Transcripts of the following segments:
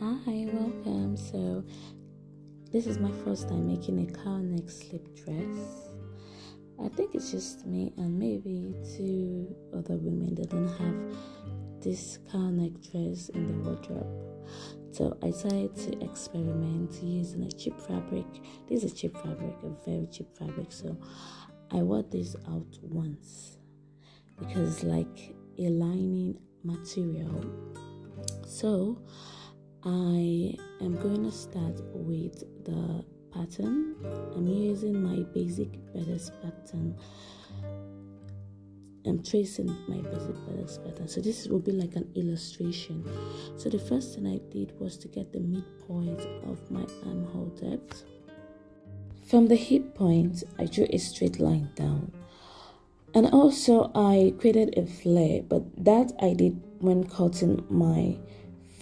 Hi, welcome. So, this is my first time making a cowl neck slip dress. I think it's just me and maybe two other women that don't have this cowl neck dress in the wardrobe. So I decided to experiment using a cheap fabric. This is a cheap fabric, a very cheap fabric. So I wore this out once because it's like a lining material. So I am going to start with the pattern. I'm using my basic bodice pattern. I'm tracing my basic bodice pattern. So this will be like an illustration. So the first thing I did was to get the midpoint of my armhole depth. From the hip point, I drew a straight line down. And also I created a flare, but that I did when cutting my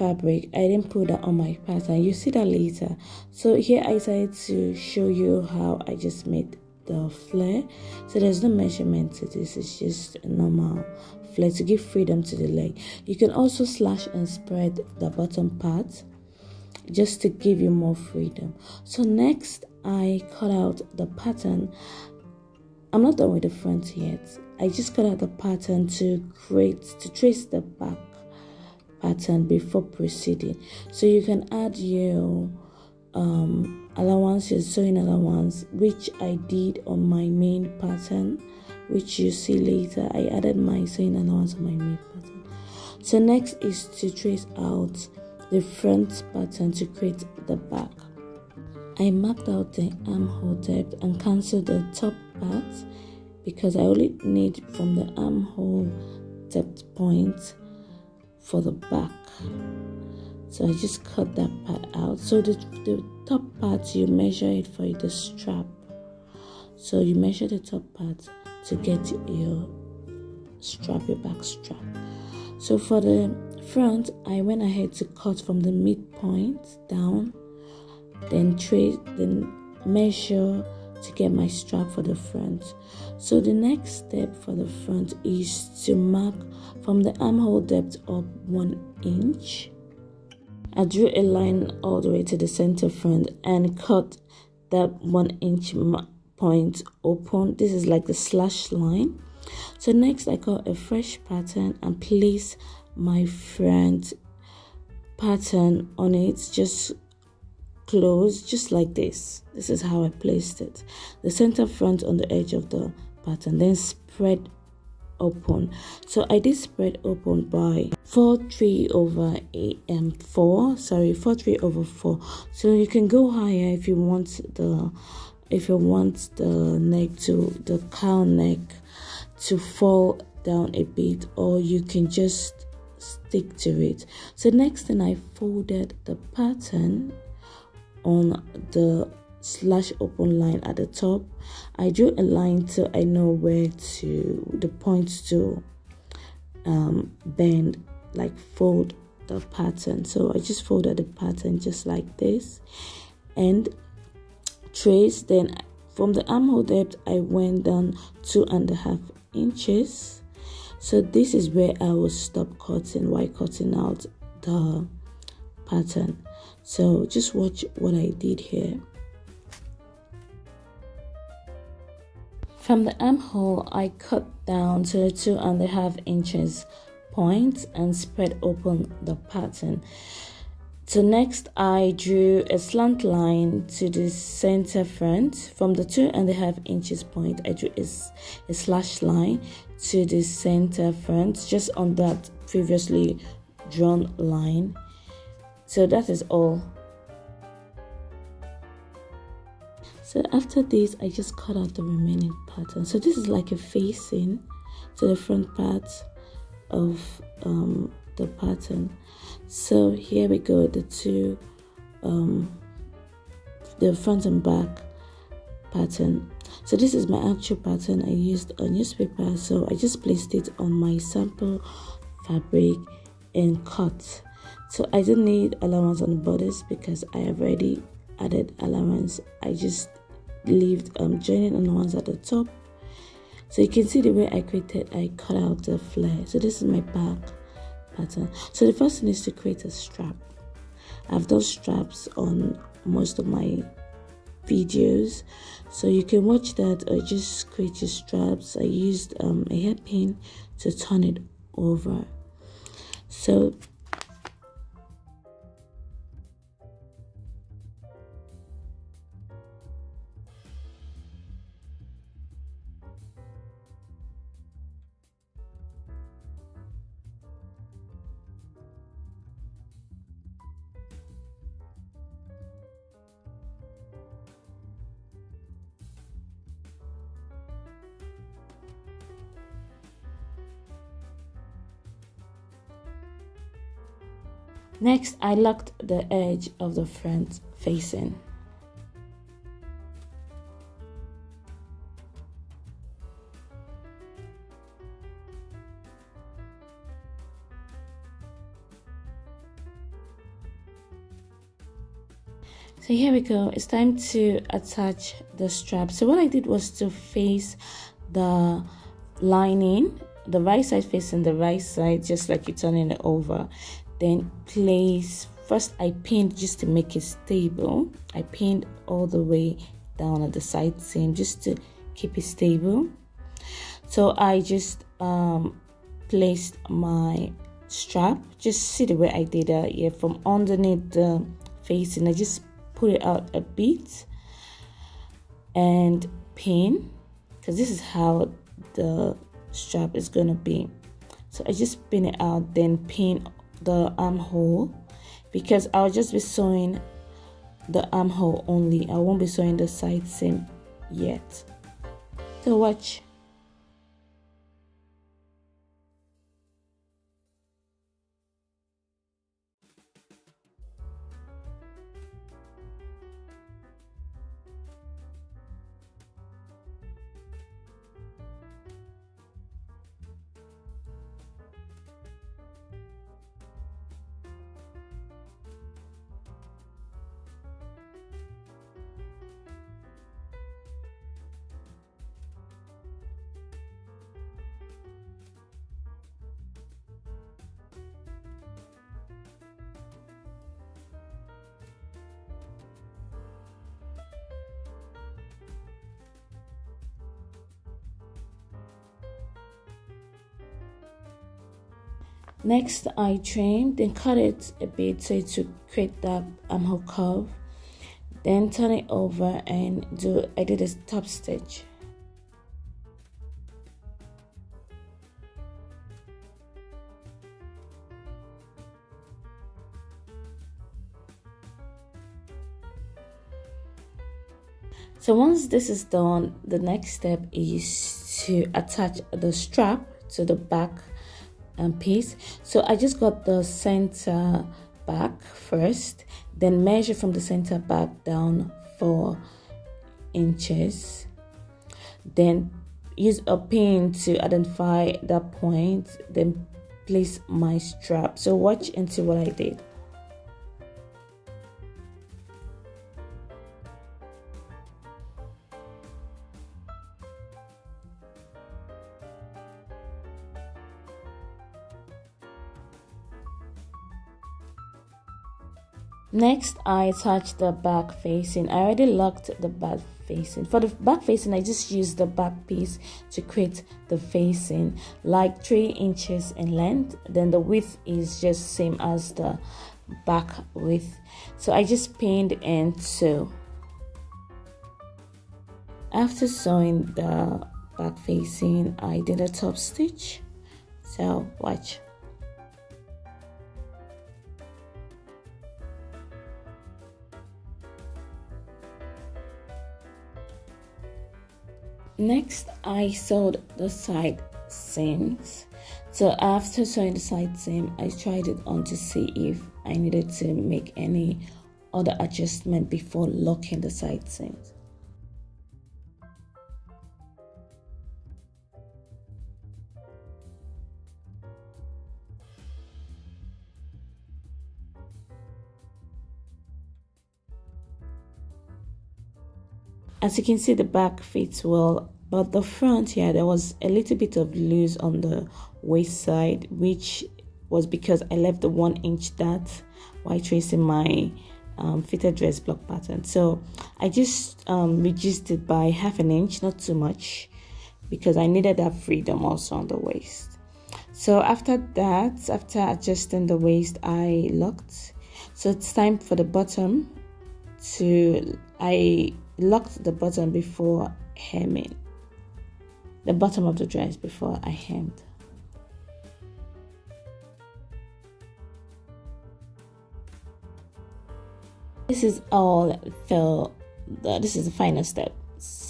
fabric i didn't put that on my pattern. You see that later. So here i decided to show you how i just made the flare. So there's no measurement to this it's just a normal flare to give freedom to the leg. You can also slash and spread the bottom part just to give you more freedom. So next i cut out the pattern. I'm not done with the front yet. I just cut out the pattern to create to trace the back pattern before proceeding. So you can add your um, allowance, sewing allowance, which I did on my main pattern, which you see later. I added my sewing allowance on my main pattern. So next is to trace out the front pattern to create the back. I marked out the armhole depth and cancelled the top part because I only need from the armhole depth point for the back. So I just cut that part out. So the, the top part you measure it for the strap. So you measure the top part to get your strap your back strap. So for the front I went ahead to cut from the midpoint down then trace then measure to get my strap for the front. So the next step for the front is to mark from the armhole depth up one inch. I drew a line all the way to the center front and cut that one inch point open. This is like the slash line. So next I cut a fresh pattern and place my front pattern on it just close just like this. This is how i placed it. The center front on the edge of the pattern then spread open. So i did spread open by 4 3 over am 4 sorry 4 3 over 4 so you can go higher if you want the if you want the neck to the cowl neck to fall down a bit or you can just stick to it. So next thing i folded the pattern on the slash open line at the top. I drew a line so i know where to the points to um, bend like fold the pattern. So i just folded the pattern just like this and trace then from the armhole depth i went down two and a half inches. So this is where i will stop cutting while cutting out the pattern so just watch what I did here. From the armhole, I cut down to the two and a half inches point and spread open the pattern. So next I drew a slant line to the center front. From the two and a half inches point, I drew a, a slash line to the center front just on that previously drawn line so that is all. So after this i just cut out the remaining pattern so this is like a facing to the front part of um, the pattern. So here we go the two um, the front and back pattern. So this is my actual pattern. I used a newspaper so i just placed it on my sample fabric and cut so I don't need allowance on the borders because I have already added allowance. I just leave um, joining allowance at the top. So you can see the way I created I cut out the flare. So this is my back pattern. So the first thing is to create a strap. I've done straps on most of my videos. So you can watch that. Or just create your straps. I used um, a hairpin to turn it over. So Next, I locked the edge of the front facing. So here we go. It's time to attach the strap. So what I did was to face the lining, the right side facing the right side, just like you're turning it over then place first I pinned just to make it stable. I pinned all the way down at the side seam just to keep it stable. So I just um, placed my strap just see the way I did that yeah from underneath the facing I just put it out a bit and pin because this is how the strap is gonna be. So I just pin it out then pin the armhole because I'll just be sewing the armhole only. I won't be sewing the side seam yet. So watch Next, I trimmed, then cut it a bit so it to create that armhole um, curve. Then turn it over and do I did a top stitch. So once this is done, the next step is to attach the strap to the back um, piece. So I just got the center back first then measure from the center back down four inches. Then use a pin to identify that point then place my strap. So watch and see what I did Next, I attach the back facing. I already locked the back facing. For the back facing, I just use the back piece to create the facing, like 3 inches in length. Then the width is just same as the back width. So I just pinned and sew. After sewing the back facing, I did a top stitch. So watch. Next, I sewed the side seams. So after sewing the side seam, I tried it on to see if I needed to make any other adjustment before locking the side seams. As you can see the back fits well but the front here there was a little bit of loose on the waist side which was because I left the one inch dart while tracing my um, fitted dress block pattern. So I just um, reduced it by half an inch, not too much, because I needed that freedom also on the waist. So after that, after adjusting the waist, I locked. So it's time for the bottom to, I locked the bottom before hemming. The bottom of the dress before I hemmed. This is all the, the this is the final step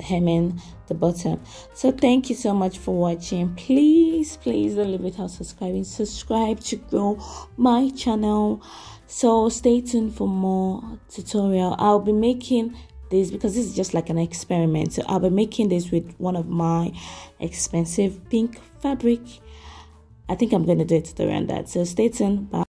hemming the bottom. So thank you so much for watching. Please please don't leave without subscribing. Subscribe to grow my channel. So stay tuned for more tutorial. I'll be making this because this is just like an experiment. So i'll be making this with one of my expensive pink fabric. I think i'm gonna do it around that. So stay tuned. Bye